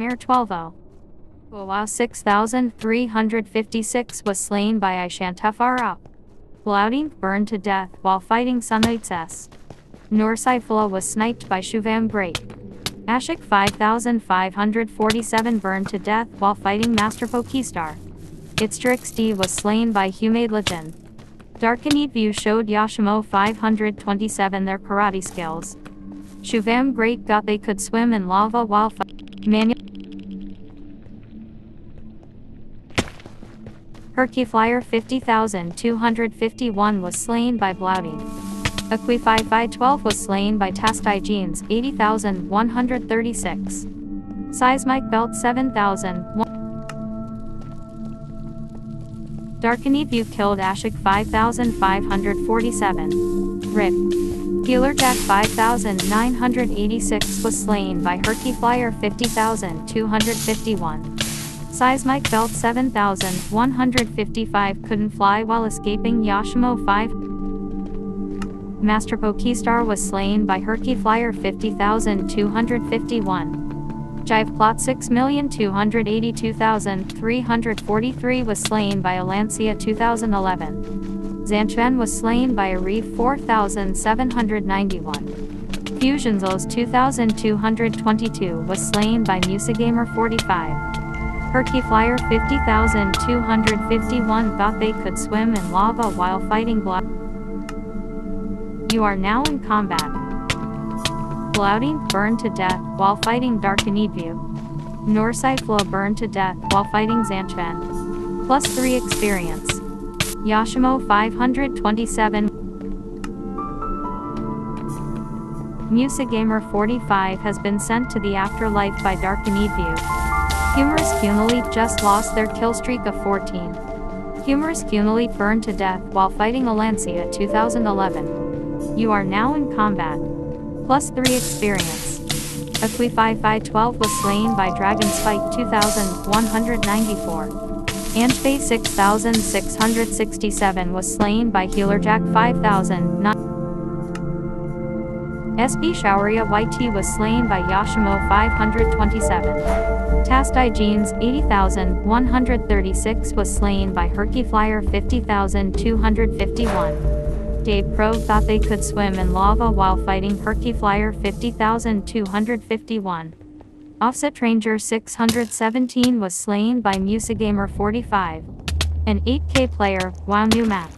Nightmare 12 Wow 6356 was slain by Ishantafara. Blouding burned to death while fighting Sunlights S. Norsaifala was sniped by Shuvam Great. Ashik 5547 burned to death while fighting Master Pokestar. Itstrix D was slain by Humade Legend. Darkened View showed Yashimo 527 their karate skills. Shuvam Great got they could swim in lava while fighting. Herky 50251 was slain by Blouding. Equify 12 was slain by Tastai Jeans 80136. Seismic Belt 7000. Darkened killed Ashik 5547. RIP. Healer Jack 5986 was slain by Herky Flyer 50251. Seismic Belt 7155 couldn't fly while escaping Yashimo 5. Master Pokestar was slain by Herky Flyer 50251. Jive Plot 6282343 was slain by Alancia 2011. Zanchuan was slain by Arif 4791. Fusionzos 2222 was slain by Musagamer 45. Herky Flyer 50251 thought they could swim in lava while fighting blood. You are now in combat. Blouding burned to death while fighting Darkened View. Norsaifla burned to death while fighting Zanchen. Plus 3 experience. Yashimo 527. Musagamer 45 has been sent to the afterlife by Darkened View. Humorous Cunilite just lost their kill streak of 14. Humorous Cunilite burned to death while fighting Alancia 2011. You are now in combat. Plus 3 experience. Equify 12 was slain by Dragon Spike 2194. Anchbay 6667 was slain by Healer Jack 5000. SB Shauria YT was slain by Yashimo 527. Tastai Jeans 80,136 was slain by Herky Flyer 50,251. Dave Pro thought they could swim in lava while fighting Herky Flyer 50,251. Offset Ranger 617 was slain by Musagamer 45. An 8K player, WoW new map.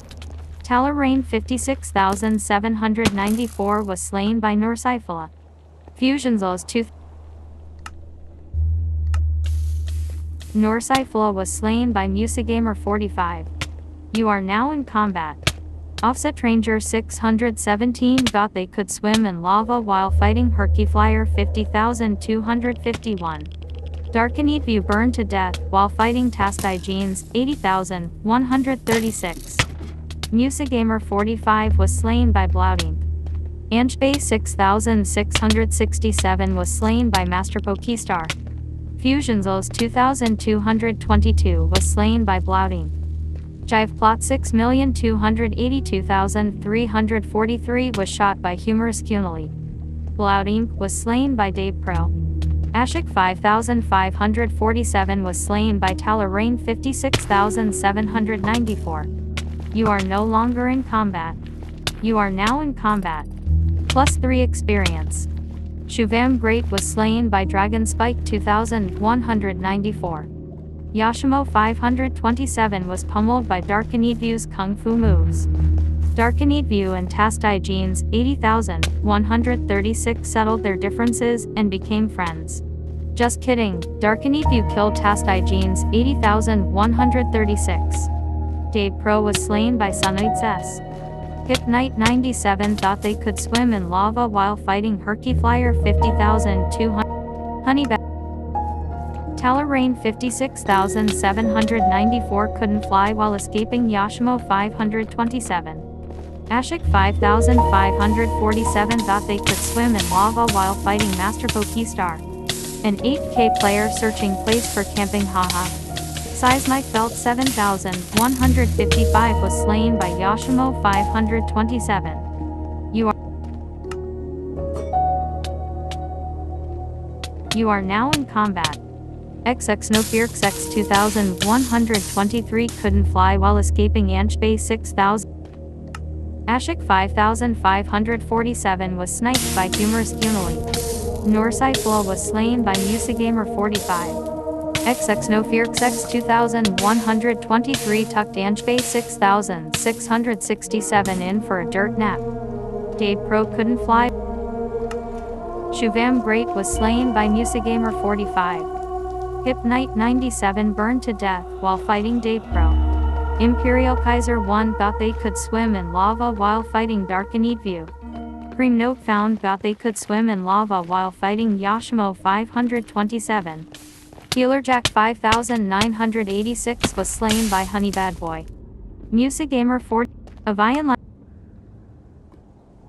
Talarain 56794 was slain by Nursaifala. Fusionzos 2 Nursaifala was slain by Musagamer 45. You are now in combat. Offset Ranger 617 thought they could swim in lava while fighting Herky Flyer 50251. Darkened View burned to death while fighting Tastai Jeans 80136. Musagamer 45 was slain by Blouding. Angebay 6667 was slain by Master Pokestar. Fusionzos 2222 was slain by Blouding. Jiveplot6282343 was shot by Humorous Cunily. Blouding was slain by Dave Pro. Ashik 5547 was slain by Talarain 56794. You are no longer in combat. You are now in combat. Plus 3 experience. Shuvam Great was slain by Dragon Spike 2194. Yashimo 527 was pummeled by Darkened View's Kung Fu moves. Darkened View and Tastai Jeans 80,136 settled their differences and became friends. Just kidding, Darkened View killed Tastai Jeans 80,136. Dave Pro was slain by Sunlight's S. Hip Knight 97 thought they could swim in lava while fighting Herky Flyer 50,200. Honeybat. Talarain 56,794 couldn't fly while escaping Yashimo 527. Ashik 5547 thought they could swim in lava while fighting Master Pokestar. An 8k player searching place for camping haha. Seismic Belt 7155 was slain by Yashimo 527. You are You are now in combat. XX No Fear XX 2123 couldn't fly while escaping Anchbay 6000. Ashik 5547 was sniped by Humorous Cunily. Norsaifla was slain by Musagamer 45. XX No Fear XX 2123 tucked Anchbay 6667 in for a dirt nap. Dade Pro couldn't fly. Shuvam Great was slain by Musagamer 45. Hip Knight 97 burned to death while fighting Dade Pro. Imperial Kaiser 1 thought they could swim in lava while fighting Darkened View. Cream Note found thought they could swim in lava while fighting Yashimo 527. Healer Jack 5986 was slain by Honey Bad Boy. Music Gamer 4 Avian Line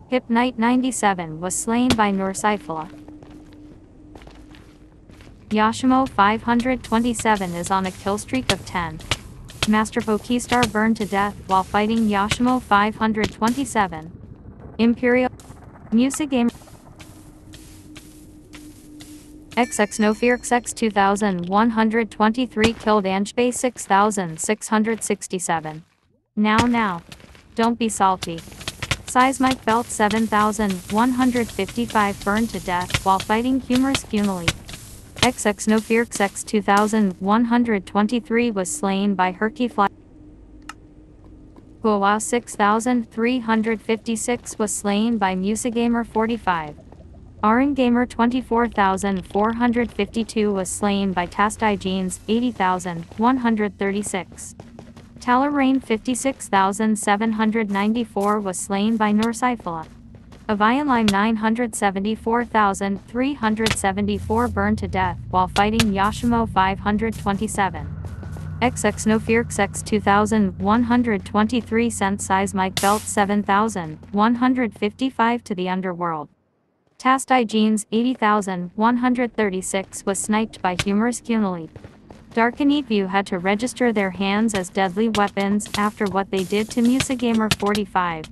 Hip Knight 97 was slain by Nursaifala. Yashimo 527 is on a kill streak of 10. Master Pokestar burned to death while fighting Yashimo 527. Imperial Music Gamer XX No Fear XX 2123 killed Anchbay 6667. Now now. Don't be salty. Seismic Belt 7155 burned to death while fighting Humorous Cunily. XX No Fear XX 2123 was slain by Herkyfly. Goa 6356 was slain by Musagamer 45. Gamer 24452 was slain by Tastai Jeans 80136. Talarain 56794 was slain by Nursaifala. Avianlime 974374 burned to death while fighting Yashimo 527. XX No Fear XX 2123 sent Seismic Belt 7155 to the underworld. Tastigenes 80,136 was sniped by Humorous Cunalip. Darkanipu had to register their hands as deadly weapons after what they did to Musagamer 45.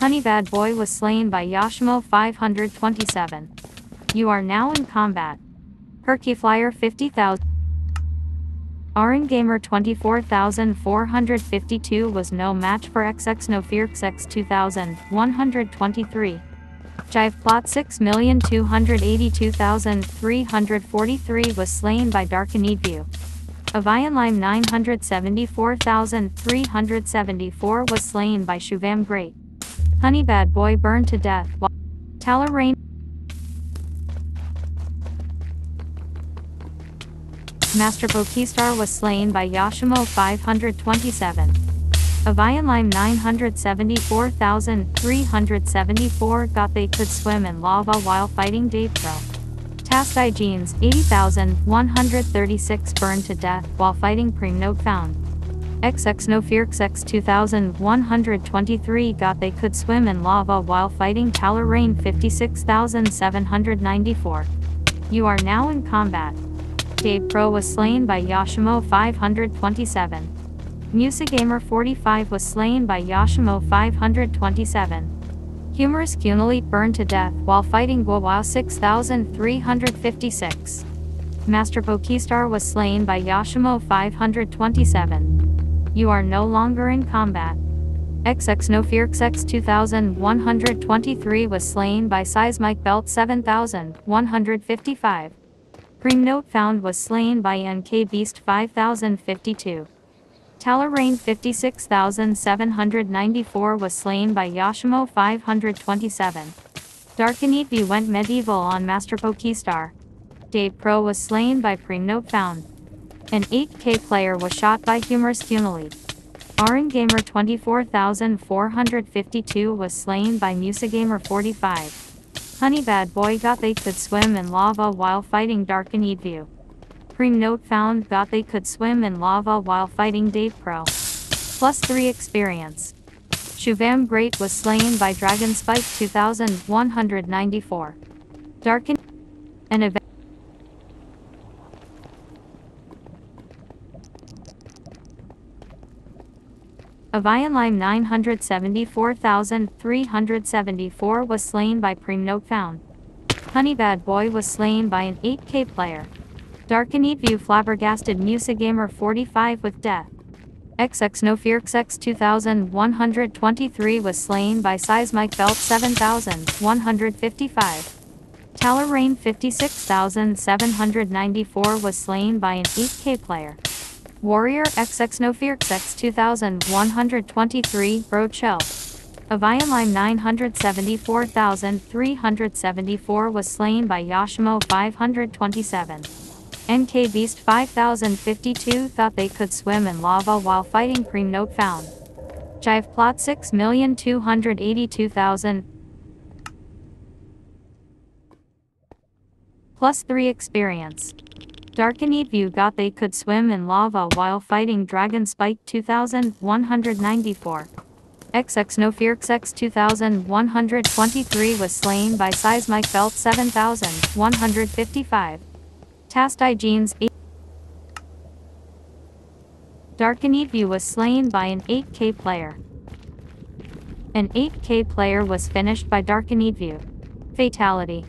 Honeybad Boy was slain by Yashimo 527. You are now in combat. Herkyflyer 50,000. Gamer 24,452 was no match for XXNoFearXX 2,123. Jive plot 6,282,343 was slain by Darkened View. Of 974,374 was slain by Shuvam Great. Honey Bad Boy burned to death while Talarain Master Pokestar was slain by Yashimo 527. Avian Lime 974,374 got they could swim in lava while fighting Datepro. Tastai Jeans 80,136 burned to death while fighting Note found. XX No Fear XX 2123 got they could swim in lava while fighting Rain 56,794. You are now in combat. Dave Pro was slain by Yashimo 527. Musagamer 45 was slain by Yashimo 527. Humorous Cunily burned to death while fighting Guawao 6356. Master Pokestar was slain by Yashimo 527. You are no longer in combat. XX No Fear XX 2123 was slain by Seismic Belt 7155. Cream Note found was slain by NK Beast 5052. Talarain 56,794 was slain by Yashimo 527. Darkened went medieval on Master Pokestar. Dave Pro was slain by Premnote Found. An 8k player was shot by Humorous Cunily. Arin Gamer 24452 was slain by Musagamer 45. Honey Bad Boy got they could swim in lava while fighting Darkened View. Note found that they could swim in lava while fighting Dave Pro. Plus 3 experience. Shuvam Great was slain by Dragon Spike 2194. Darken an event. Avian Lime 974,374 was slain by Note found. Honey Bad Boy was slain by an 8k player. Darkened View flabbergasted Musagamer 45 with death. XX No Fear XX 2123 was slain by Seismic Belt 7155. Taller Rain 56794 was slain by an 8k player. Warrior XX No Fear XX 2123 Bro Chill. Avian Lime 974,374 was slain by Yashimo 527. NK Beast 5052 thought they could swim in lava while fighting Cream Note found. Jive Plot 6,282,000 plus 3 experience. Darkened View got they could swim in lava while fighting Dragon Spike 2194. XX No Fear XX 2123 was slain by Seismic Belt 7155. Tastai Jeans 8 Darkened View was slain by an 8k player. An 8k player was finished by Darkened View. Fatality.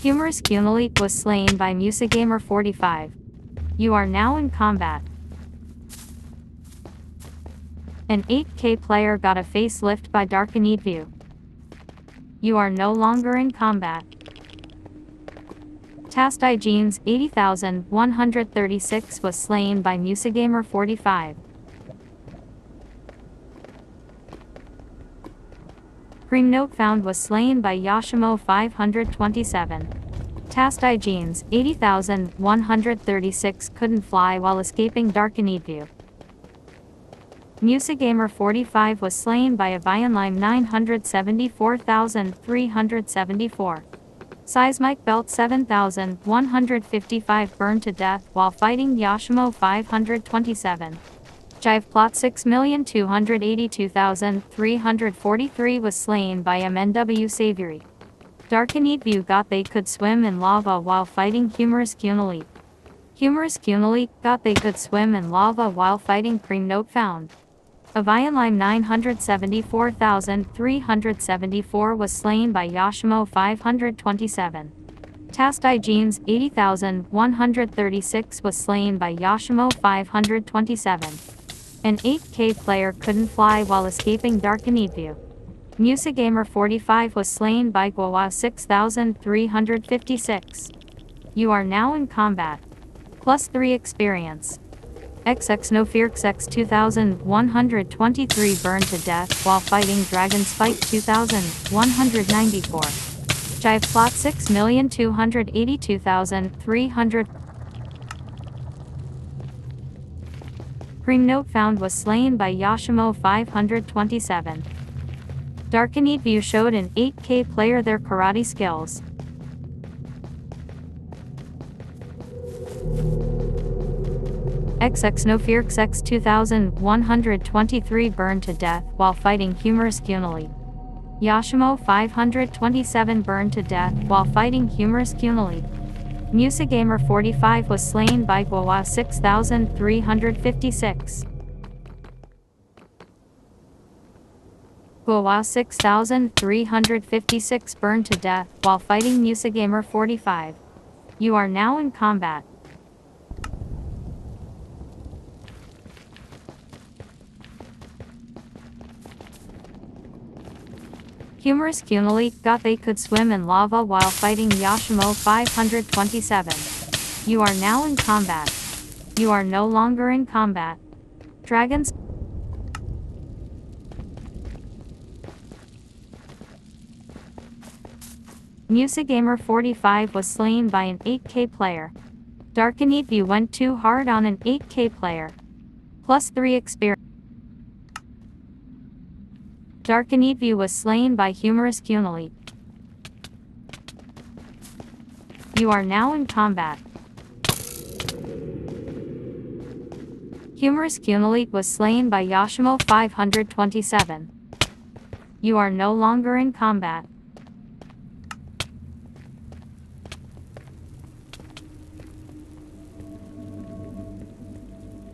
Humorous Cunelite was slain by Musagamer 45. You are now in combat. An 8k player got a facelift by Darkened View. You are no longer in combat. Tastai Jeans 80,136 was slain by Musagamer 45. Green Note found was slain by Yashimo 527. Tastai Jeans 80,136 couldn't fly while escaping Darkened View. Musagamer 45 was slain by a Lime 974,374. Seismic Belt 7,155 burned to death while fighting Yashimo 527. Jive Plot 6,282,343 was slain by MNW Savory. Darkened View got they could swim in lava while fighting Humorous Cunelite. Humorous Cunelite got they could swim in lava while fighting Cream Note found. Avian Lime 974,374 was slain by Yashimo 527. Tastai Jeans 80,136 was slain by Yashimo 527. An 8k player couldn't fly while escaping Darkened View. Musagamer 45 was slain by Gwawa 6356. You are now in combat. Plus 3 experience. XX No Fear XX 2123 burned to death while fighting Dragon Spike 2194. Jive Plot 6282300 Cream Note found was slain by Yashimo 527. Darkened View showed an 8k player their karate skills. XX No Fear XX 2123 burned to death while fighting Humorous Cunelite. Yashimo 527 burned to death while fighting Humorous Cunelite. Musagamer 45 was slain by Gwawa 6356. Gwawa 6356 burned to death while fighting Musagamer 45. You are now in combat. Humorous got they could swim in lava while fighting Yashimo 527. You are now in combat. You are no longer in combat. Dragons Musagamer 45 was slain by an 8k player. Darkened went too hard on an 8k player. Plus 3 experience. Darkened View was slain by Humorous Cunelite. You are now in combat. Humorous Cunelite was slain by Yashimo 527. You are no longer in combat.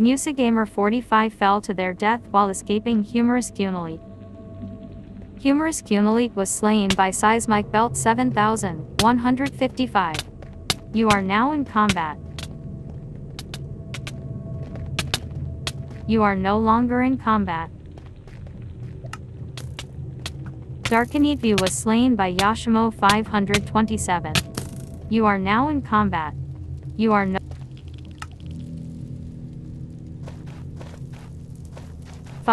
Musagamer 45 fell to their death while escaping Humorous Cunelite. Humorous Cunelite was slain by Seismic Belt 7155. You are now in combat. You are no longer in combat. Darkanidview was slain by Yashimo 527. You are now in combat. You are no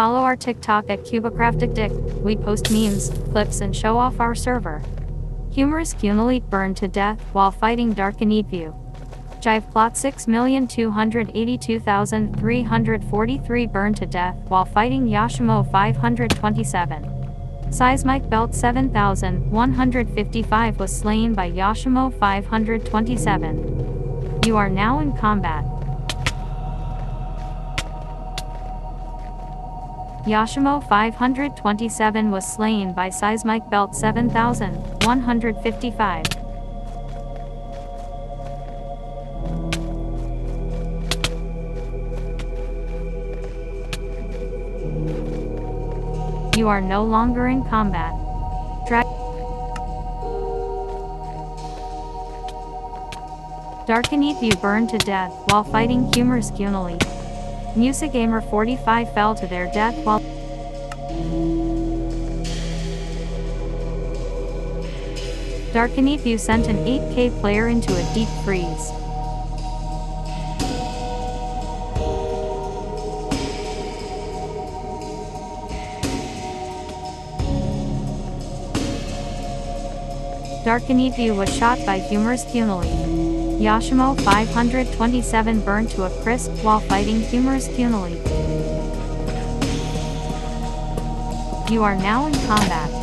Follow our TikTok at CubaCraftDick. We post memes, clips and show off our server. Humorous Cunelite burned to death while fighting Dark and Darkanidview. Jive plot 6,282,343 burned to death while fighting Yashimo 527. Seismic Belt 7155 was slain by Yashimo 527. You are now in combat. Yashimo 527 was slain by Seismic Belt 7155. You are no longer in combat. Dra Darkeneth you burned to death while fighting Humorous Cunely. Musigamer 45 fell to their death while Darkeneth sent an 8k player into a deep freeze. Darkanidview was shot by Humorous Cunely. Yashimo 527 burned to a crisp while fighting Humorous Cunely. You are now in combat.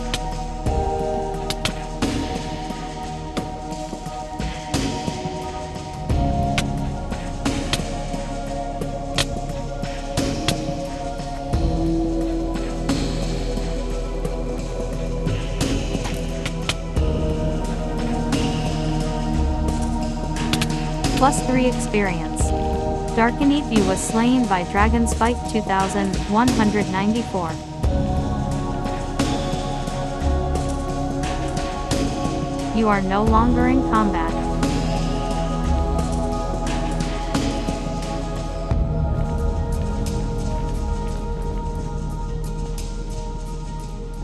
Plus 3 experience. Darkanethy was slain by Dragon Spike 2194. You are no longer in combat.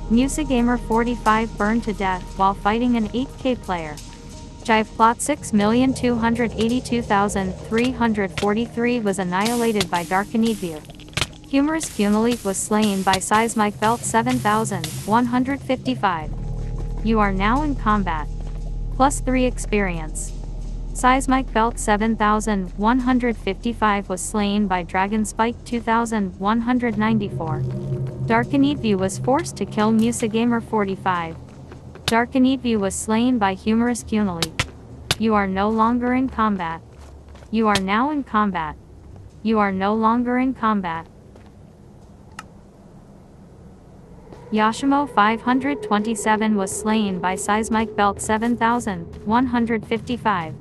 Musagamer 45 burned to death while fighting an 8k player. Jive plot 6,282,343 was annihilated by Darkanidview. Humorous Cunelite was slain by Seismic Belt 7155. You are now in combat. Plus 3 experience. Seismic Belt 7155 was slain by Dragon Spike 2194. Darkanidview was forced to kill Musagamer 45. Darkanidview was slain by Humorous Cunely. You are no longer in combat. You are now in combat. You are no longer in combat. Yashimo 527 was slain by Seismic Belt 7155.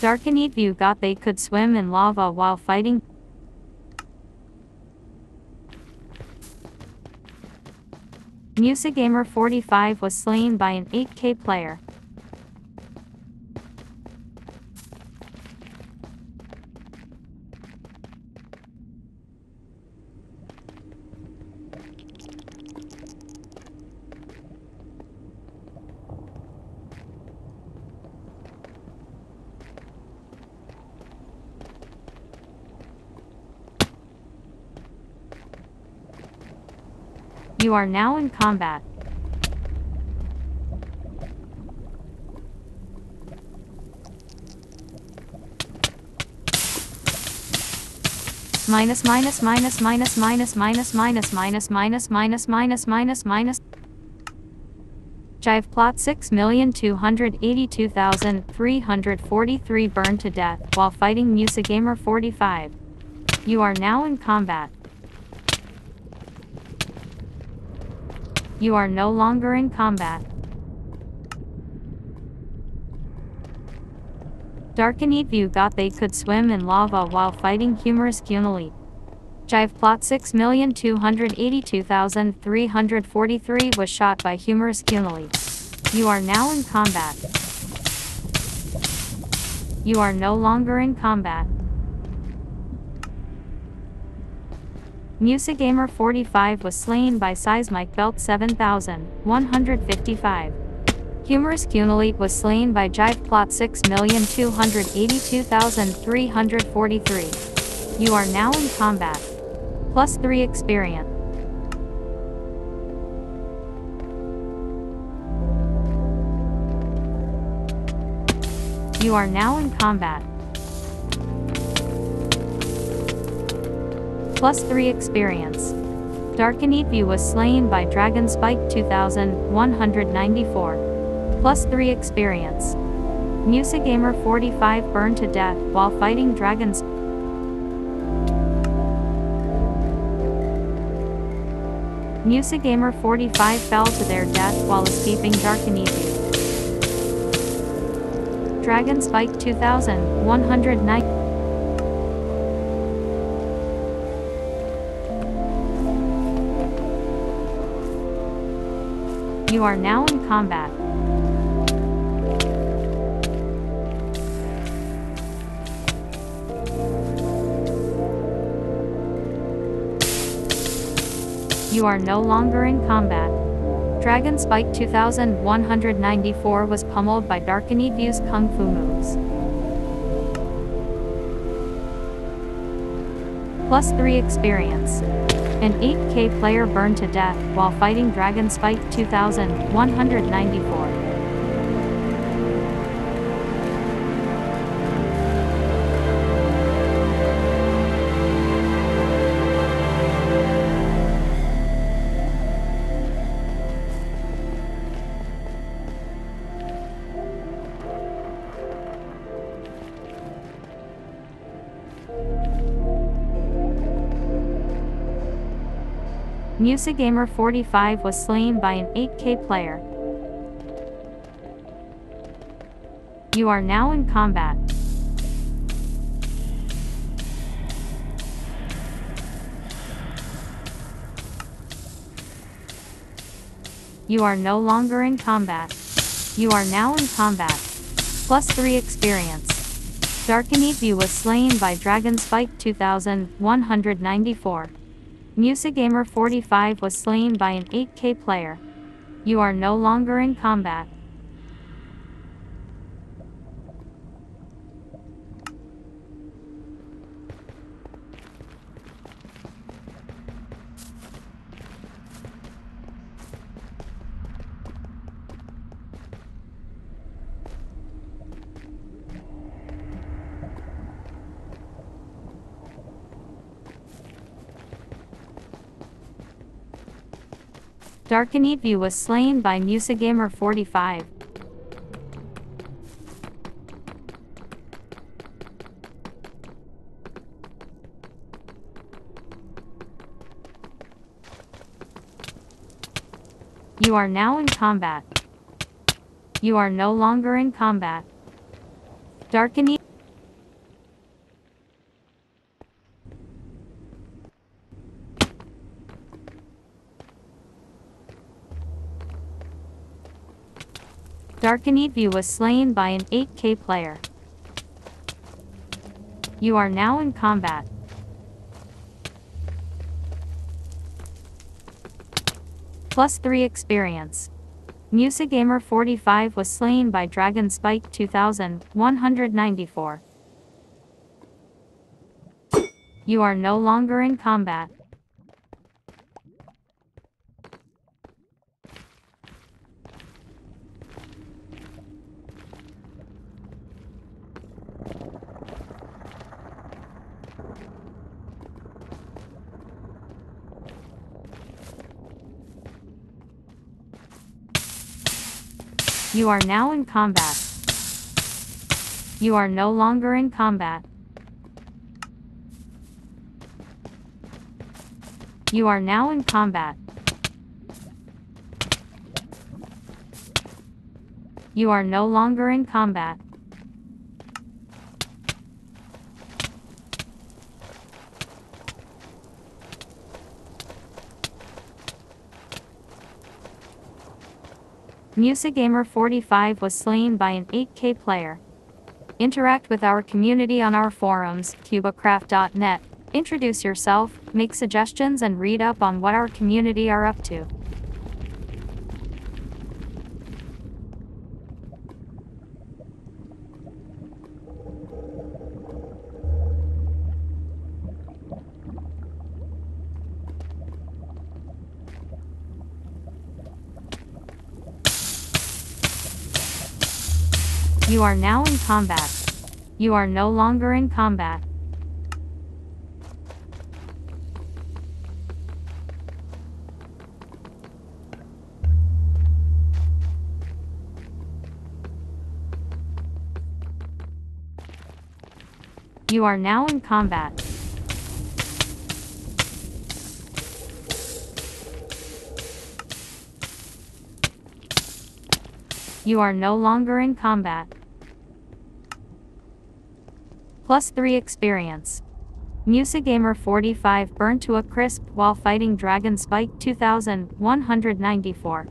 Darkened View got they could swim in lava while fighting. Musagamer 45 was slain by an 8k player. You are now in combat. Minus minus minus minus minus minus minus minus minus minus minus minus minus Jive plot 6282343 burned to death while fighting Musagamer 45. You are now in combat. You are no longer in combat. View got they could swim in lava while fighting Humorous Cunelite. Jive plot 6282343 was shot by Humorous Cunelite. You are now in combat. You are no longer in combat. Musagamer 45 was slain by Seismic Belt 7155. Humorous Cunelite was slain by Jive Plot 6282343. You are now in combat. Plus 3 experience. You are now in combat. Plus 3 experience. Darkened was slain by Dragon Spike 2194. Plus 3 experience. Musagamer 45 burned to death while fighting dragons. Musagamer 45 fell to their death while escaping Darkened View. Dragon Spike 2109 You are now in combat. You are no longer in combat. Dragon Spike 2194 was pummeled by Darkened View's Kung Fu moves. Plus 3 experience. An 8k player burned to death while fighting Dragon Spike 2194. Musagamer 45 was slain by an 8k player. You are now in combat. You are no longer in combat. You are now in combat. Plus 3 experience. Darkened View was slain by Dragon Spike 2194. Musagamer 45 was slain by an 8k player. You are no longer in combat. Darkened was slain by Musagamer 45. You are now in combat. You are no longer in combat. Darkened Darkened View was slain by an 8k player. You are now in combat. Plus 3 experience. Musagamer 45 was slain by Dragon Spike 2194. You are no longer in combat. You are now in combat. You are no longer in combat. You are now in combat. You are no longer in combat. Musagamer45 was slain by an 8K player. Interact with our community on our forums, cubecraft.net. Introduce yourself, make suggestions and read up on what our community are up to. You are now in combat. You are no longer in combat. You are now in combat. You are no longer in combat. Plus 3 experience. Musagamer 45 burned to a crisp while fighting Dragon Spike 2194.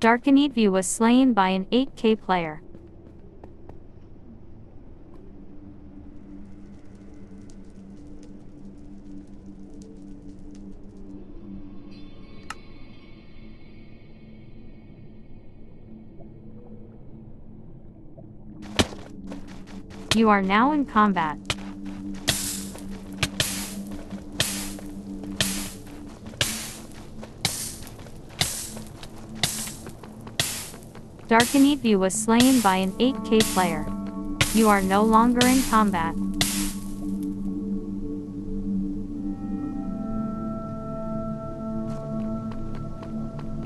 Darkanidview was slain by an 8k player. You are now in combat. Darkanidview was slain by an 8k player. You are no longer in combat.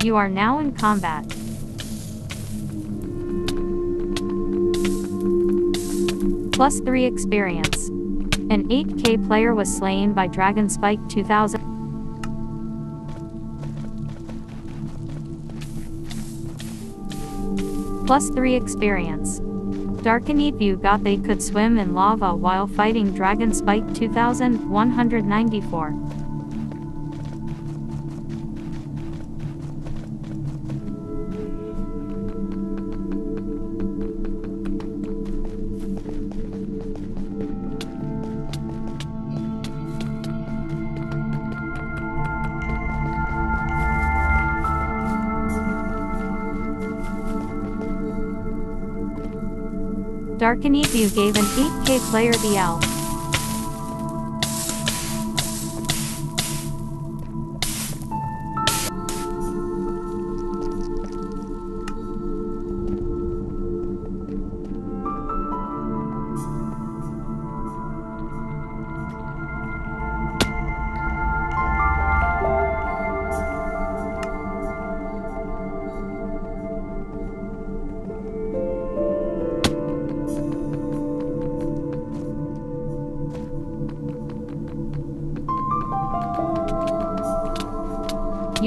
You are now in combat. Plus 3 experience. An 8k player was slain by Dragon Spike 2000. Plus 3 experience. Darkanidview got they could swim in lava while fighting Dragon Spike 2194. Darkanidview gave an 8k player the L.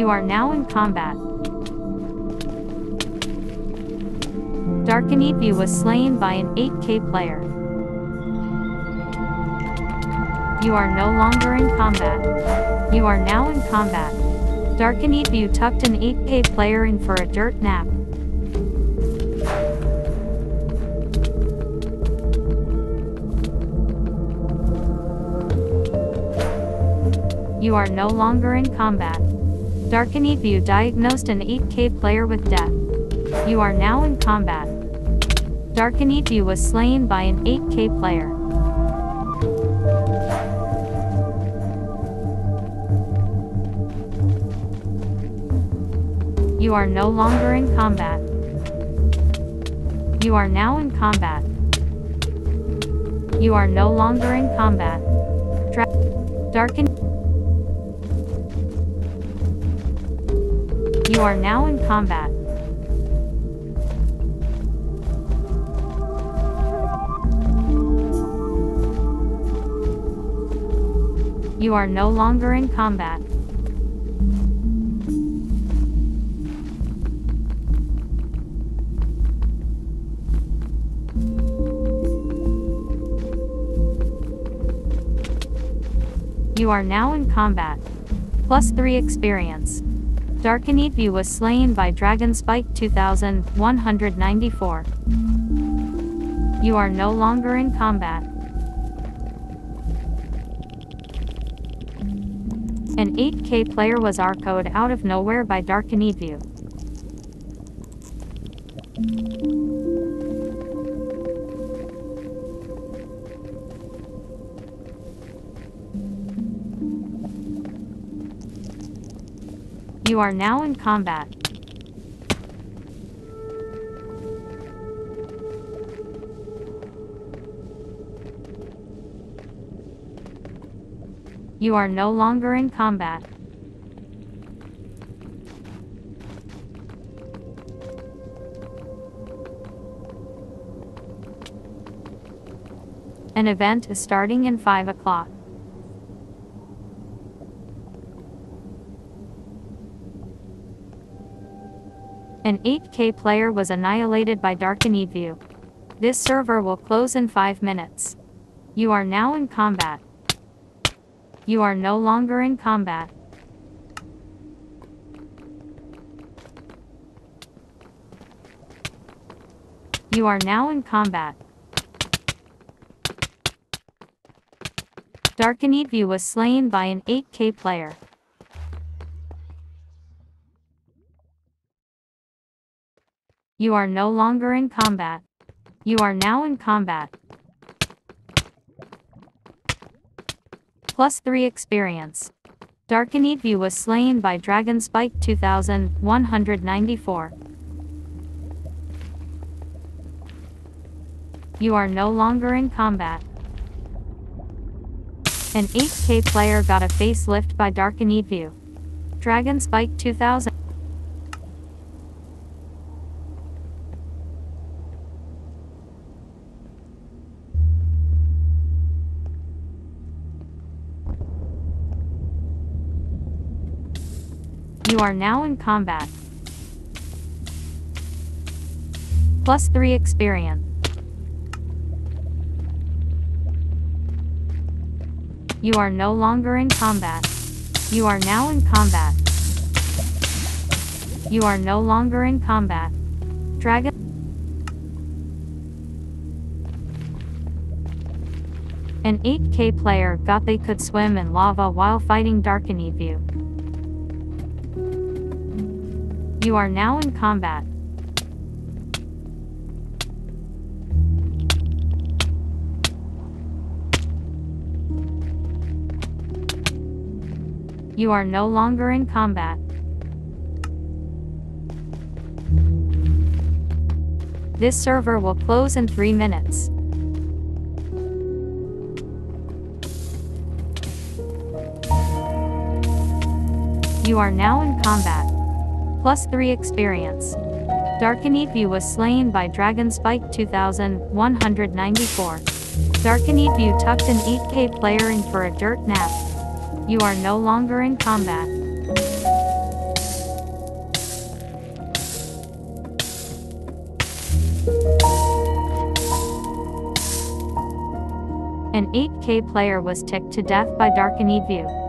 You are now in combat. Darkanidview was slain by an 8k player. You are no longer in combat. You are now in combat. Darkanidview tucked an 8k player in for a dirt nap. You are no longer in combat. Darkanidview diagnosed an 8k player with death. You are now in combat. Darkanidview was slain by an 8k player. You are no longer in combat. You are now in combat. You are no longer in combat. Dra. Are now in combat. You are no longer in combat. You are now in combat. Plus 3 experience. Darkinitview was slain by Dragon Spike 2194. You are no longer in combat. An 8k player was arcoed out of nowhere by Darkinitview. You are now in combat. You are no longer in combat. An event is starting in 5 o'clock. An 8K player was annihilated by Darkinitview. This server will close in 5 minutes. You are now in combat. You are no longer in combat. You are now in combat. Darkinitview was slain by an 8k player. You are no longer in combat. You are now in combat. Plus 3 experience. Darkinitview was slain by Dragon Spike 2194. You are no longer in combat. An 8k player got a facelift by Darkinitview. Dragon Spike 2000. You are now in combat. Plus 3 experience. You are no longer in combat. You are now in combat. You are no longer in combat. Dragon. An 8k player got they could swim in lava while fighting Darkinitview. You are now in combat. You are no longer in combat. This server will close in 3 minutes. You are now in combat plus 3 experience. Darkinitview was slain by Dragon Spike 2194. Darkinitview tucked an 8k player in for a dirt nap. You are no longer in combat. An 8k player was ticked to death by Darkinitview.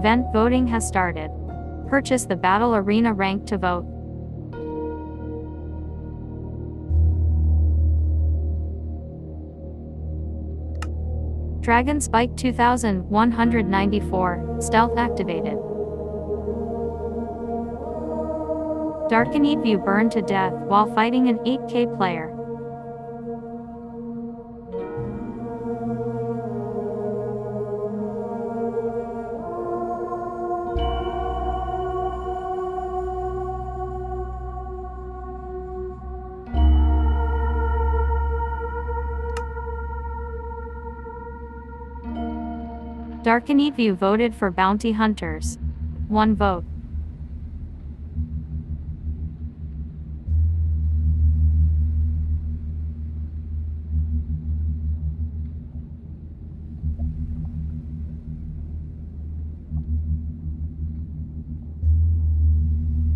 Event voting has started. Purchase the Battle Arena rank to vote. Dragon Spike 2194, Stealth activated. Darkinitview burned to death while fighting an 8k player. Dark voted for bounty hunters. One vote.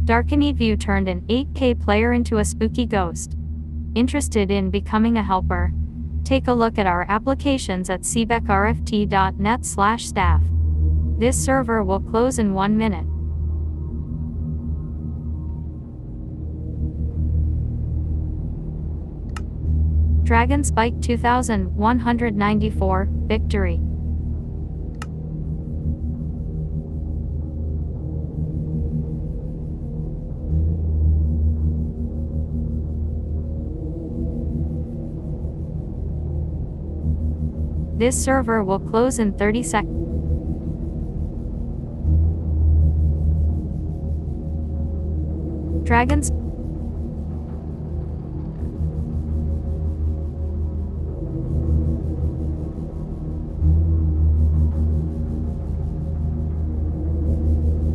Dark turned an 8K player into a spooky ghost. Interested in becoming a helper? Take a look at our applications at cubecraft.net slash staff. This server will close in one minute. Dragon Spike 2194, Victory. This server will close in 30 seconds. Dragons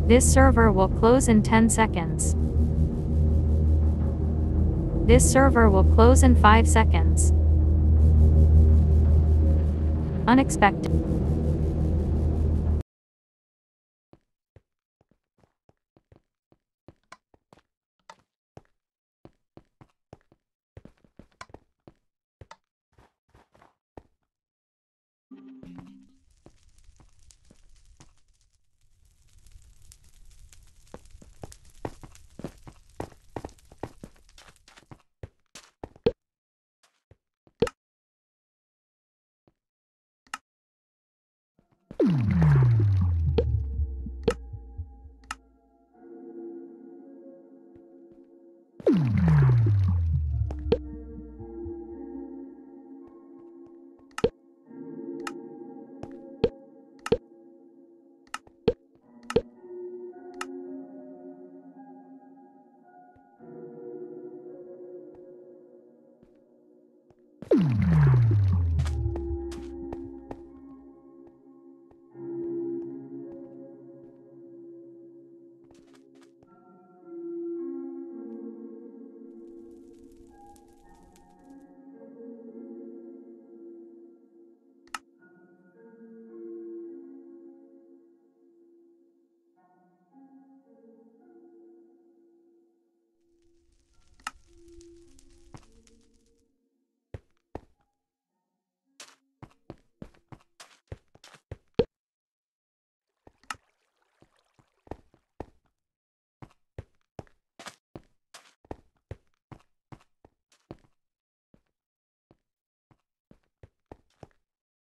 This server will close in 10 seconds. This server will close in 5 seconds. Unexpected.